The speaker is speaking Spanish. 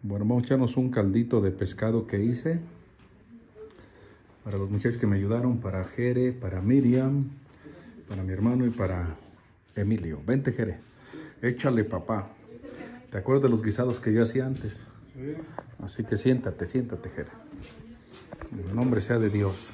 Bueno, vamos a echarnos un caldito de pescado que hice. Para los muchachos que me ayudaron, para Jere, para Miriam, para mi hermano y para Emilio. Vente, Jere. Échale, papá. ¿Te acuerdas de los guisados que yo hacía antes? Sí. Así que siéntate, siéntate, Jere. El nombre sea de Dios.